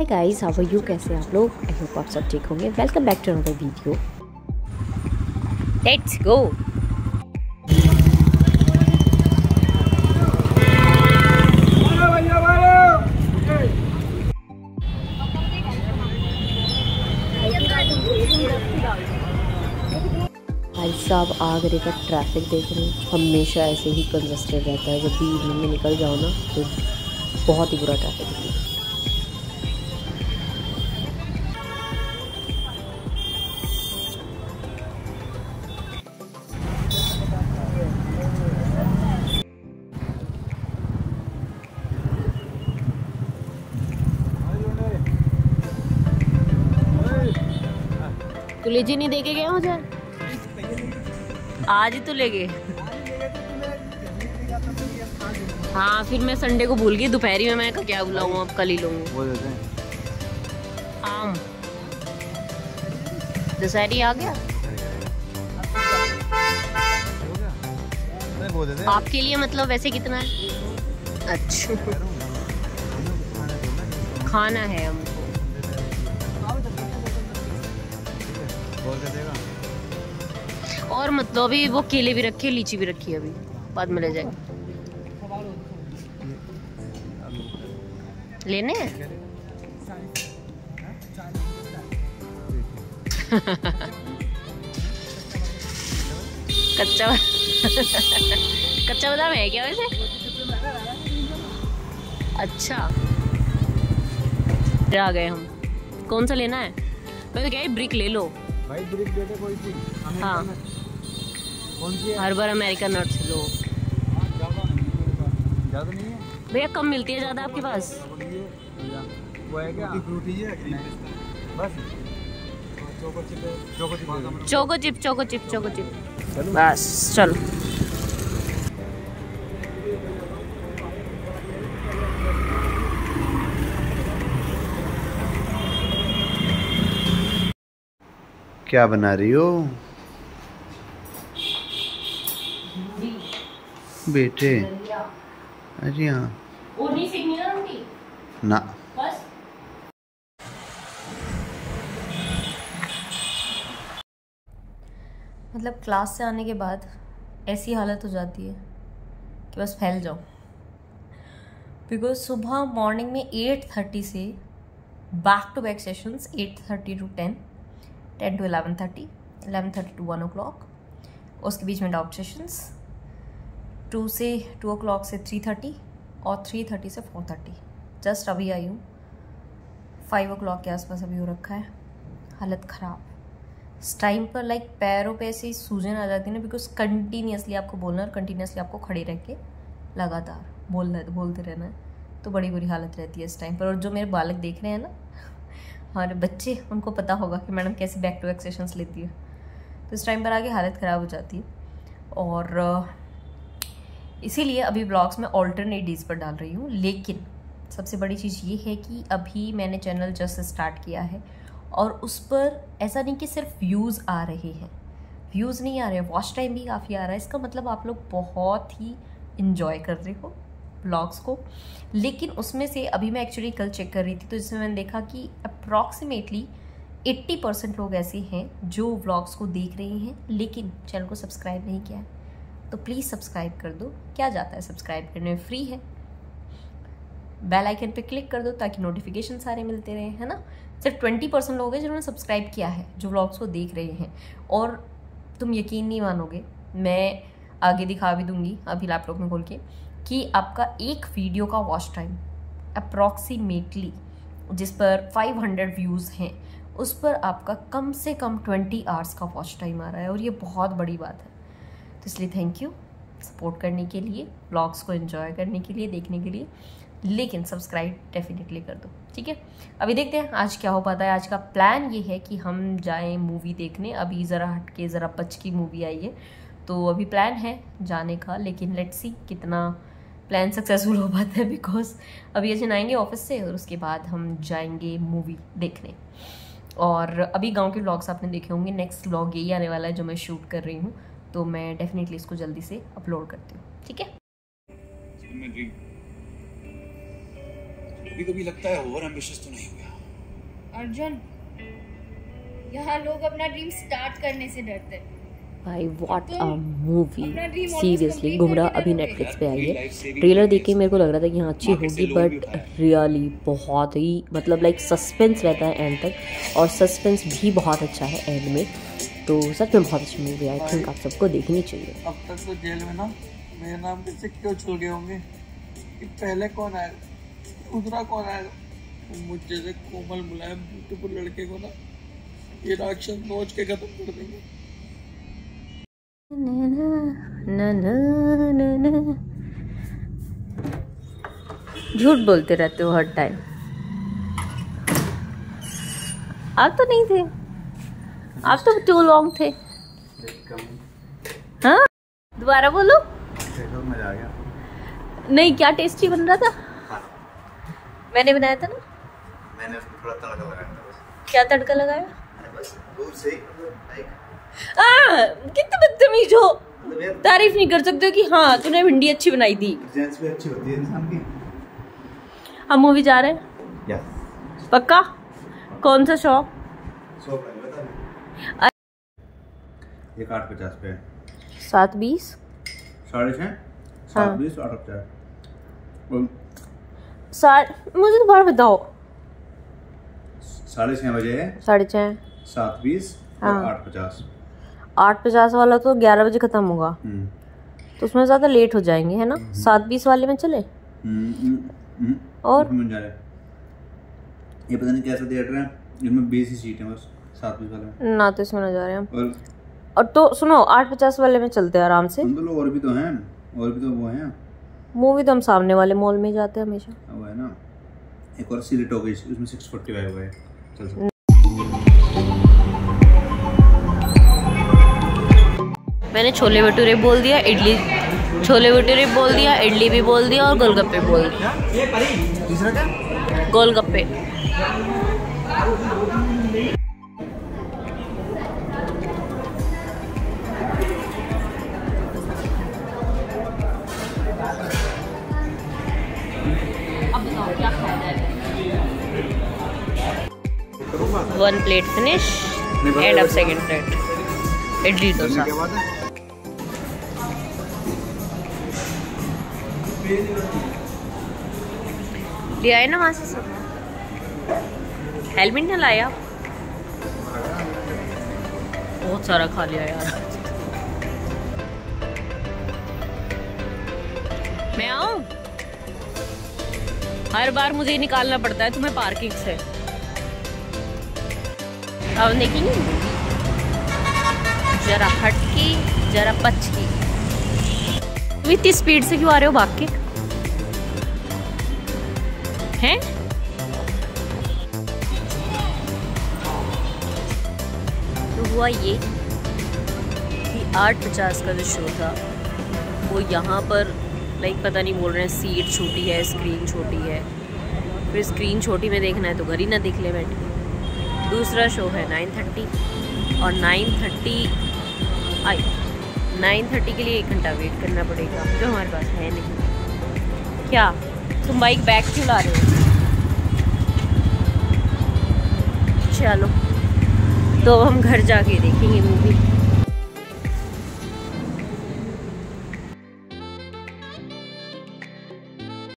Hi guys how are you कैसे आप लोग? आई होप आप सब ठीक होंगे. Welcome back to another video let's go भाई साहब आगरे का ट्रैफ़िक देख रहे हैं। हमेशा ऐसे ही कंजस्टेड रहता है। जब भी इवनिंग में निकल जाओ ना तो बहुत ही बुरा ट्रैफ़िक है। तू लीची नहीं देके गया मुझे आज ही तो ले गए। हाँ फिर मैं संडे को भूल गई दोपहरी में मैं क्या बुलाऊँ अब कल ही लूँगी। आम। दशहरी आ गया? आपके लिए मतलब वैसे कितना? है अच्छा खाना है हमको। और मतलब अभी वो केले भी रखे, लीची भी रखी है अभी। बाद में ले जाएँगे। लेने कच्चा कच्चा बादाम है क्या वैसे? अच्छा। आ गए हम। कौन सा लेना है? मैं तो क्या ब्रिक ले लो। भाई ब्रिक दे दे कोई सी हाँ। कौन सी हर बार अमेरिकन नट्स लो। ज़्यादा नहीं है? भैया कम मिलती है ज़्यादा आपके पास। वो है क्या? फ्रूटी है बस। Choco chip choco chip. Choco chip choco chip choco chip. बस चलो। क्या बना रही हो? बेटे। अरे हाँ। ना। मतलब क्लास से आने के बाद ऐसी हालत हो जाती है कि बस फैल जाओ। बिकॉज़ सुबह मॉर्निंग में एट थर्टी से back to back sessions eight thirty to ten ten to eleven thirty eleven thirty to one o'clock उसके बीच में डाउट सेशंस टू से, टू ओ क्लॉक से थ्री थर्टी और थ्री थर्टी से फोर थर्टी जस्ट अभी आई हूँ। फाइव ओ क्लॉक के आसपास अभी हो रखा है। हालत ख़राब। इस टाइम पर लाइक पैरों पे ऐसी सूजन आ जाती है ना बिकॉज़ कंटिन्यूसली आपको बोलना और कंटिन्यूसली आपको खड़े रह के लगातार बोलना, बोलते रहना है। तो बड़ी बुरी हालत रहती है इस टाइम पर। और जो मेरे बालक देख रहे हैं ना हमारे बच्चे, उनको पता होगा कि मैडम कैसे बैक टू बैक सेशंस लेती है। तो इस टाइम पर आगे हालत ख़राब हो जाती है। और इसीलिए अभी ब्लॉग्स में ऑल्टरनेट डेज़ पर डाल रही हूँ। लेकिन, सबसे बड़ी चीज़ ये है कि अभी मैंने चैनल जस्ट स्टार्ट किया है और उस पर ऐसा नहीं कि सिर्फ़ व्यूज़ आ रहे हैं। व्यूज़ नहीं आ रहे वॉच टाइम भी काफ़ी आ रहा है। इसका मतलब आप लोग बहुत ही इन्जॉय कर रहे हो। ब्लॉग्स को। लेकिन उसमें से अभी मैं एक्चुअली कल चेक कर रही थी तो जिसमें मैंने देखा कि अप्रॉक्सीमेटली 80 परसेंट लोग ऐसे हैं जो व्लॉग्स को देख रहे हैं, लेकिन चैनल को सब्सक्राइब नहीं किया है। तो प्लीज़ सब्सक्राइब कर दो। क्या जाता है सब्सक्राइब करने में? फ्री है। बेल आइकन पे क्लिक कर दो ताकि नोटिफिकेशन सारे मिलते रहे, है ना? सिर्फ़ ट्वेंटी परसेंट लोग हैं जिन्होंने सब्सक्राइब किया है, जो व्लॉग्स को देख रहे हैं। और तुम यकीन नहीं मानोगे, मैं आगे दिखा भी दूँगी अभी लैपटॉप में खोल के। कि आपका एक वीडियो का वॉच टाइम अप्रॉक्सीमेटली जिस पर 500 व्यूज़ हैं, उस पर आपका कम से कम 20 आवर्स का वॉच टाइम आ रहा है और ये बहुत बड़ी बात है। तो इसलिए थैंक यू सपोर्ट करने के लिए ब्लॉग्स को एंजॉय करने के लिए, देखने के लिए, लेकिन सब्सक्राइब डेफिनेटली कर दो, ठीक है? अभी देखते हैं आज क्या हो पाता है। आज का प्लान ये है कि हम जाएँ मूवी देखने। अभी ज़रा हट के ज़रा बच की मूवी आई है। तो अभी प्लान है जाने का, लेकिन लेट्स सी कितना प्लान सक्सेसफुल हो पाता है बिकॉज़ अभी अजय आएँगे ऑफ़िस से और उसके बाद हम जाएँगे मूवी देखने। और अभी गाँव के ब्लॉग्स आपने देखे होंगे नेक्स्ट ब्लॉग यही आने वाला है जो मैं शूट कर रही हूँ। तो मैं डेफिनेटली इसको जल्दी से अपलोड करती हूँ ठीक है? कभी कभी लगता है ओवर एम्बिशियस तो नहीं हो गया अर्जुन यहाँ लोग अपना ड्रीम स्टार्ट करने से डरते हैं। भाई व्हाट अ मूवी सीरियसली गुमराह अभी नेटफ्लिक्स पे आई है। ट्रेलर देख के मेरे को लग रहा था कि हाँ अच्छी होगी बट रियली बहुत ही मतलब लाइक सस्पेंस रहता है एंड तक। और सस्पेंस भी बहुत अच्छा है एंड में। तो सच में बहुत अच्छी मूवी आई थिंक आप सबको देखनी चाहिए। अब तक तो जेल में ना मेरे नाम के सिक्के उछल गए होंगे कि पहले कौन आएगा दूसरा कौन आएगा मुझ जैसे कोमल मुलायम ब्यूटीफुल लड़के को ना ये राक्षस नोच के खत्म कर देंगे। ना ना ना ना। झूठ बोलते रहते हो हर टाइम आप तो नहीं थे। आप तो टू लॉन्ग थे। हाँ? दोबारा बोलो। मज़ा आ गया नहीं क्या टेस्टी बन रहा था? मैंने बनाया था ना। मैंने उसको थोड़ा तड़का लगाया? था क्या तड़का लगाया बस दूर से ही कितने बदतमीज हो। तारीफ़ नहीं कर सकते हो कि हाँ तूने भिंडी अच्छी बनाई थी। प्रेजेंस भी अच्छी होती है इंसान की। हम मूवी जा रहे हैं? यस पक्का? कौन सा शो सौ रुपए बता एक आठ पचास पे सात बीस? साढ़े छः हाँ। सात बीस आठ पचास मुझे दोबारा बताओ। साढ़े छः बजे है। साढ़े छः सात बीस हाँ। आठ पचास। आठ पचास वाला तो ग्यारह बजे खत्म होगा। हम्म। तो उसमें ज़्यादा लेट हो जाएँगे है ना? सात बीस वाले में चले। हम्म, हम्म, हम्म। और? ये पता नहीं कैसा थिएटर है। इसमें बीस ही सीट है बस सात बीस वाले। ना तो इसमें ना जा रहे हैं और? और तो सुनो आठ पचास वाले में चलते हैं आराम से। तो और भी तो हैं। और भी तो वो हैं। मूवी तो हम सामने वाले मॉल में जाते हैं हमेशा। वो है ना। एक और सीलेट हो गई उसमें सिक्स फोर्टी फाइव है। मैंने छोले भटूरे बोल दिया इडली छोले भटूरे बोल दिया इडली भी बोल दिया और गोलगप्पे बोल दिया। गोलगप्पे। वन प्लेट फिनिश एंड अब सेकंड प्लेट इडली डोसा। ले आए ना वहाँ से सब। हेलमेट ना लाया बहुत सारा खा लिया यार। मैं आऊँ? हर बार मुझे निकालना पड़ता है तुम्हें पार्किंग से। अब देखेंगे जरा हटकी, जरा पचकी। तुम इतनी स्पीड से क्यों आ रहे हो भाग के? हैं? तो हुआ ये कि आठ पचास का जो शो था, वो यहाँ पर लाइक पता नहीं बोल रहे हैं सीट छोटी है स्क्रीन छोटी है। फिर स्क्रीन छोटी में देखना है तो घर ही ना दिख ले बैठ दूसरा शो है नाइन थर्टी और नाइन थर्टी आई नाइन थर्टी के लिए एक घंटा वेट करना पड़ेगा। जो हमारे पास है नहीं। क्या? तुम बाइक बैग क्यों ला रहे हो? चलो। तो हम घर जाके देखेंगे मूवी